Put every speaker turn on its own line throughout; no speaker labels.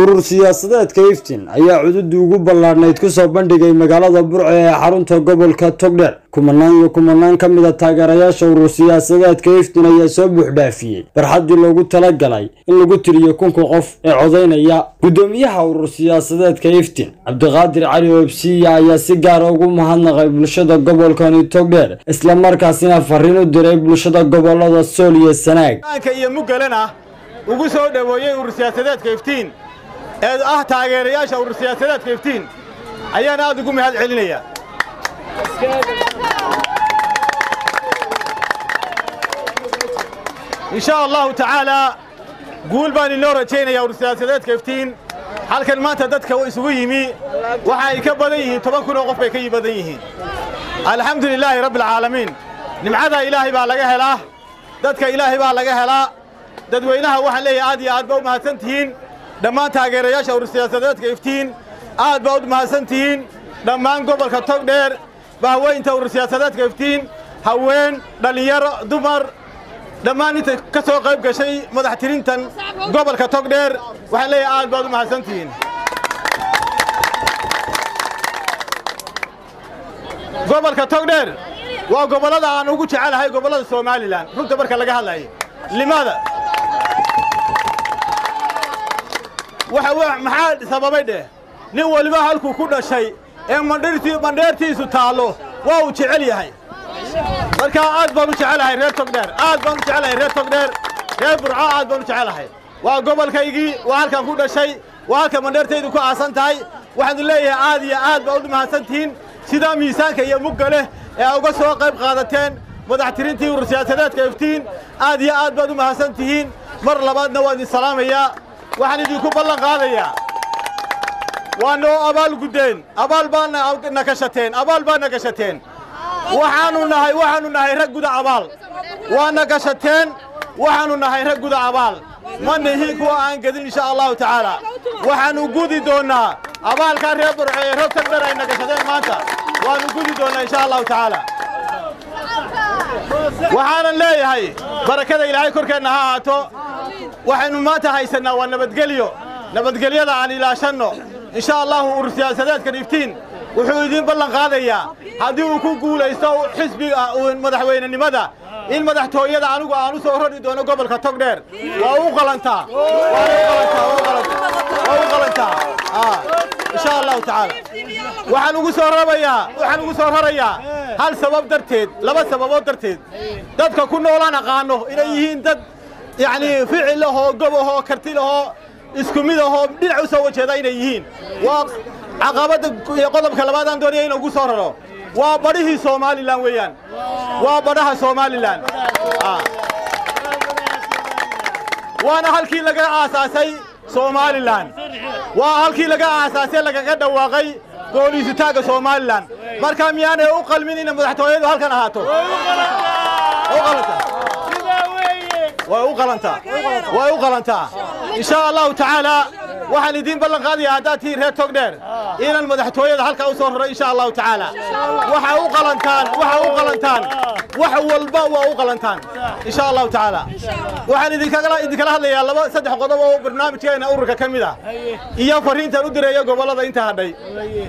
urur siyaasadeedka iftin ayaa cududii ugu ballaadhnayd ku soo bandhigay magaalada burco ee xarunta gobolka togdheer. Kumanaan iyo kumanaan ka mid a taageerayaasha urur siyaasadeedka iftin ayaa soo buuxdhaafiyey. Barxaddii loogu talagalay in lagu tiriyo kunka qof ee codaynaya guddoomiyaha urur siyaasadeedka iftin cabdiqaadir cali oobsiya ayaa si gaara ugu mahadnaqay bulshada gobolkani togdheer islamarkaasina fariin u diray bulshada gobollada sool iyo sanaag.
Iyo muggalana ugu soo dhoweeyey urur siyaasadeedka iftiin ee ah taageerayaasha urur siyaasadeedka iftiin ayaan aad ugu mahad celinayaa insha allahu tacaalaa guul baan inoo rajaynayaa urur siyaasadeedka iftiin halkan maanta dadka isugu yimi waxa ay ka badan yihiin toban kun oo qof bay ka badan yihiin. Alxamdu lilaahi rabbi alcaalamiin nimcada ilaahay baa laga helaa. Dadka ilaahay baa laga helaa. Dadweynaha waxaan leeyahay aad iyo aad baa u mahadsan tihiin dhammaan taageerayaasha urur siyaasadeedka iftiin aad baa u mahadsan tihiin dhammaan gobolka togdheer bahweynta urur siyaasadeedka iftiin. Haween dhallinyaro dumar. Dhammaan inta ka soo qayb gashay madax tirintan gobolka togdheer waxaan leeyahay aad baad u mahadsan tihiin gobolka togdheer waa gobollada aan ugu jecelahay gobollada somalilan runta marka laga hadlayo limaada maxaa sababay dheh? Nin weliba halkuu ku dhashay ee mandheertiisu taallo waa uu jecel yahay. Markaa aad baan u jecelahay reer togdheer. Aad baan u jecelahay reer togdheer. Reer burco aad baan u jecelahay. Waa gobolkaygii waa halkan ku dhashay waa halka mandheertaydu ku aasan tahay. Waxaanu leeyahay aad iyo aad baa u mahadsan tihiin sidaa miisaanka iyo mugga leh ee uga soo qayb qaadateen madax tirintii urur siyaasadeedka iftiin aad iyo aad baad u mahadsan tihiin mar labaadna waa idin salaamayaa waxaan idinku ballan qaadayaa. Waa noo abaal guddeen. Abaal baadna nagashateen abaal baad nagashateen waxaanu nahay waxaanu nahay rag guda abaal. Waa nagashateen waxaanu nahay rag guda abaal. Ma nihin kuwa aan gedin insha allahu tacaala. Waxaannu gudi doonnaa. Abaalkaa reer burco ee rog tagdher ay nagashadeen maanta. Waannu gudi doonnaa insha allahu tacaala. Waxaanan leeyahay. Barakada ilaahay korkeenna ha ahaato waxaynu maanta haysannaa waa nabadgelyo. Nabadgelyada aan ilaashanno. Insha allahu urur siyaasadeedkan iftiin wuxuu idiin ballan qaadayaa. Haddii uu ku guulaysto xisbiga madaxweynenimada in madaxtooyada anigu aan u soo rari doono gobolka togdheer waa u qalantaa. Qalantaa insha allahu tacaala. Waxaan ugu soo rarayaa waxaan ugu soo rarayaa. Hal sabab darteed laba sababood darteed. Dadka ku noolaan aqaano inay yihiin dad yacnii ficil lahoo gob ahoo karti lahoo isku mid ahoo dhinac u soo wajeeda inay yihiin. Waa caqabadda iyo qodobka labaadaan doonaya inuu ugu soo raro. Waa badhihii somalilan weeyaan. Waa badhaha somalilan waana halkii laga aasaasay somalilan waa halkii laga aasaasay lagaga dhawaaqay gooniisutaagga somalilan marka miyaanay u qalmin inay madaxtooyadu halkan ahaato ويو غلنتا إن شاء الله تعالى وحن يدين بلن قاضي هاداتير هي توغدير إلى المدحتوية هلك أو صهر إن شاء الله تعالى. وحاو غلنتان وحاو غلنتان وحاو البوا غلنتان إن شاء الله تعالى. وحن يدين كلا يدين كلا هلا يلا سدح قضوا برنامج كاين أورك كمدا إيه إيه فرينتا ندري يا قبل هذا. انت هدي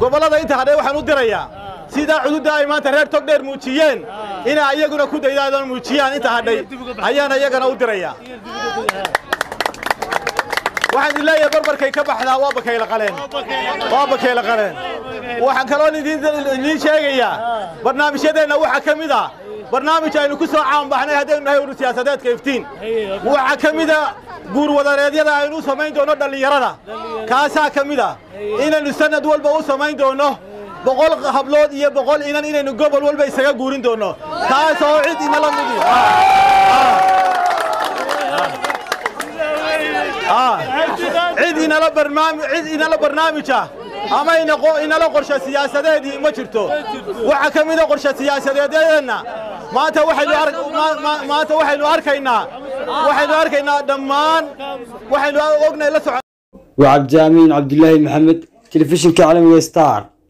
قبل هذا انت هدي وحن ندري يا. Sidaa cududda ay maanta reer togdheer muujiyeen. Inay ayaguna ku daydaadan muujiyaan. Inta hadhay ayaan iyagana u dirayaa waxaan idin leeyahay barbarkay ka baxdaa waa bakayla qaleen. Waa bakayla qaleen. Waxaan kaloo idiin sheegayaa. Barnaamijyadeenna waxaa ka mid ah barnaamij aynu ku soo caanbaxnay haddaynu nahay urur siyaasadeedka iftiin. Waxaa ka mida guurwadareedyada aynu u samayn doonno dhallinyarada. Kaasaa ka mid ah inaynu sanad walba u samayn doonno boqol hablood iyo boqol inan inaynu gobol walba isaga guurin doonno taasoo cid inala midi cid inala barnaami cid inala barnaamija ama inala qorshe siyaasadeedii ma jirto. Waxaa ka mida qorshe siyaasadeedyadeenna maanta waxaynu maanta waxaynu arkaynaa. Waxaynu arkaynaa dhammaan. Waxaynu ognahay la soco
waa cabdiamiin cabdilaahi maxamed telefishinka caalamiga star